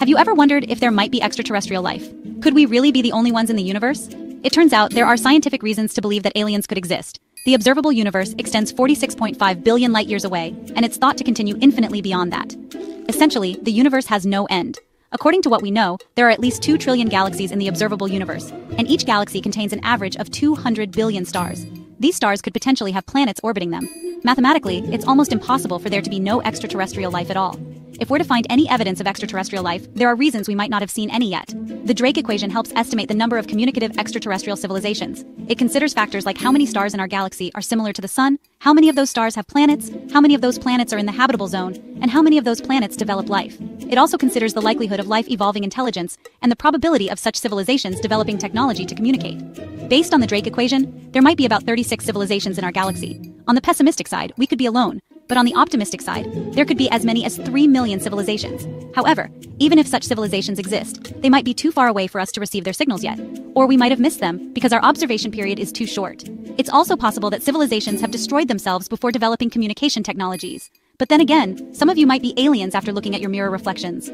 Have you ever wondered if there might be extraterrestrial life? Could we really be the only ones in the universe? It turns out there are scientific reasons to believe that aliens could exist. The observable universe extends 46.5 billion light years away, and it's thought to continue infinitely beyond that. Essentially, the universe has no end. According to what we know, there are at least 2 trillion galaxies in the observable universe, and each galaxy contains an average of 200 billion stars. These stars could potentially have planets orbiting them. Mathematically, it's almost impossible for there to be no extraterrestrial life at all. If we're to find any evidence of extraterrestrial life, there are reasons we might not have seen any yet. The Drake equation helps estimate the number of communicative extraterrestrial civilizations. It considers factors like how many stars in our galaxy are similar to the Sun, how many of those stars have planets, how many of those planets are in the habitable zone, and how many of those planets develop life. It also considers the likelihood of life evolving intelligence and the probability of such civilizations developing technology to communicate. Based on the Drake equation, there might be about 36 civilizations in our galaxy. On the pessimistic side, we could be alone, but on the optimistic side, there could be as many as 3 million civilizations. However, even if such civilizations exist, they might be too far away for us to receive their signals yet, or we might have missed them because our observation period is too short. It's also possible that civilizations have destroyed themselves before developing communication technologies. But then again, some of you might be aliens after looking at your mirror reflections.